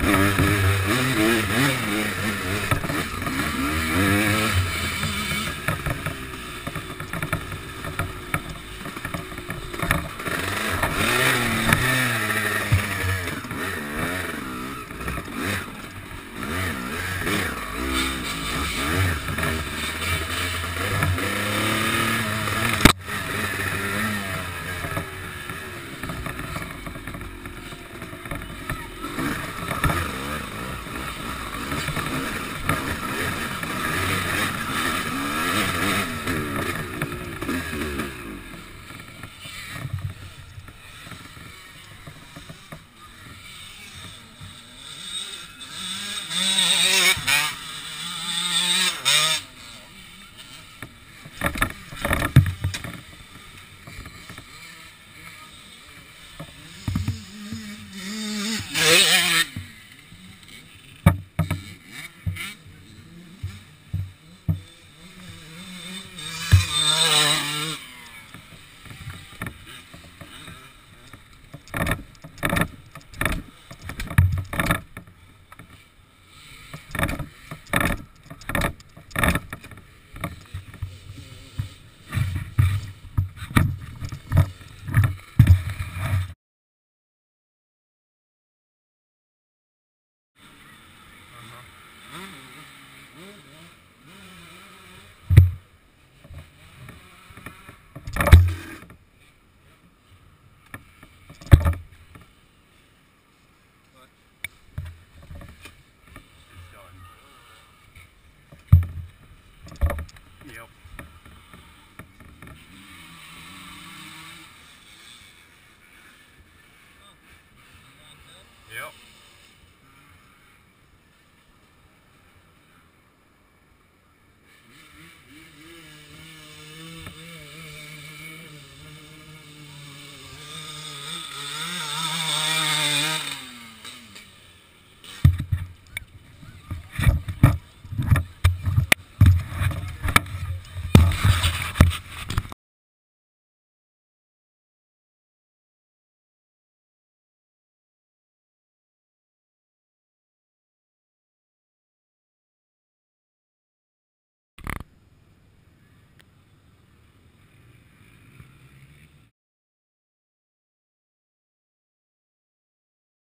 Mm-hmm. Yep.